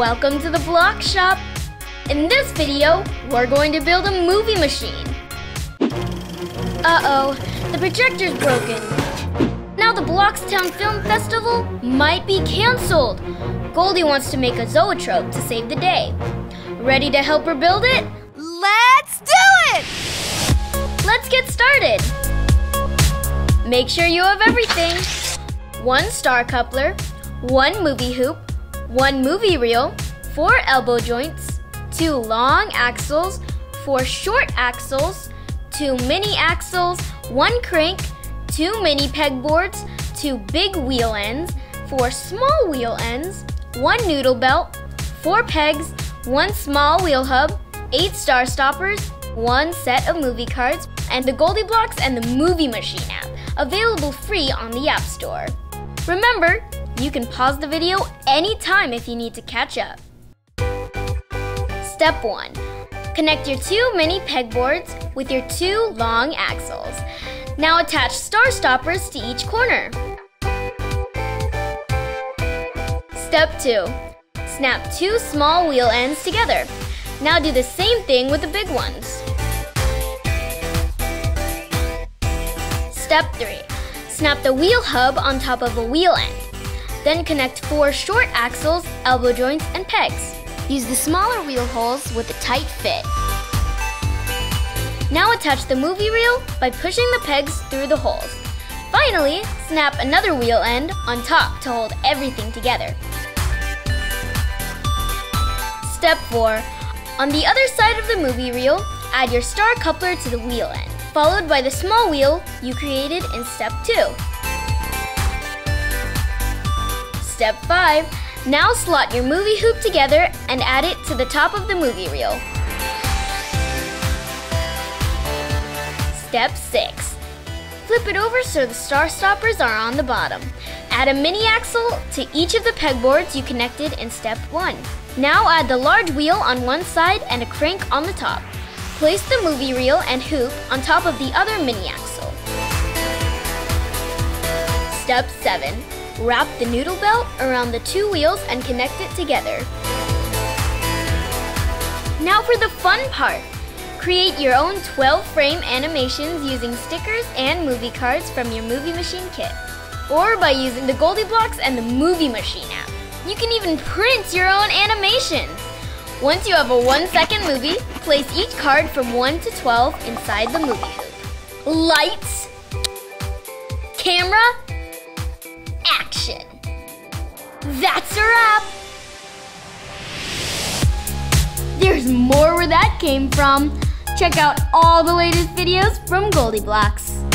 Welcome to the BloxShop. In this video, we're going to build a movie machine. Uh-oh, the projector's broken. Now the BloxTown Film Festival might be canceled. Goldie wants to make a zoetrope to save the day. Ready to help her build it? Let's do it! Let's get started. Make sure you have everything. One star coupler, one movie hoop, one movie reel, four elbow joints, two long axles, four short axles, two mini axles, one crank, two mini pegboards, two big wheel ends, four small wheel ends, one noodle belt, four pegs, one small wheel hub, eight star stoppers, one set of movie cards, and the GoldieBlox and the Movie Machine app, available free on the App Store. Remember, you can pause the video anytime if you need to catch up. Step 1. Connect your two mini pegboards with your two long axles. Now attach star stoppers to each corner. Step 2. Snap two small wheel ends together. Now do the same thing with the big ones. Step 3. Snap the wheel hub on top of a wheel end. Then connect four short axles, elbow joints, and pegs. Use the smaller wheel holes with a tight fit. Now attach the movie reel by pushing the pegs through the holes. Finally, snap another wheel end on top to hold everything together. Step 4. On the other side of the movie reel, add your star coupler to the wheel end, followed by the small wheel you created in step 2. Step 5. Now slot your movie hoop together and add it to the top of the movie reel. Step 6. Flip it over so the star stoppers are on the bottom. Add a mini axle to each of the pegboards you connected in step 1. Now add the large wheel on one side and a crank on the top. Place the movie reel and hoop on top of the other mini axle. Step 7. Wrap the noodle belt around the two wheels and connect it together. Now for the fun part. Create your own 12 frame animations using stickers and movie cards from your Movie Machine kit. Or by using the GoldieBlox and the Movie Machine app. You can even print your own animations. Once you have a one second movie, place each card from 1 to 12 inside the movie hoop. Lights, camera, That's a wrap. There's more where that came from. Check out all the latest videos from GoldieBlox.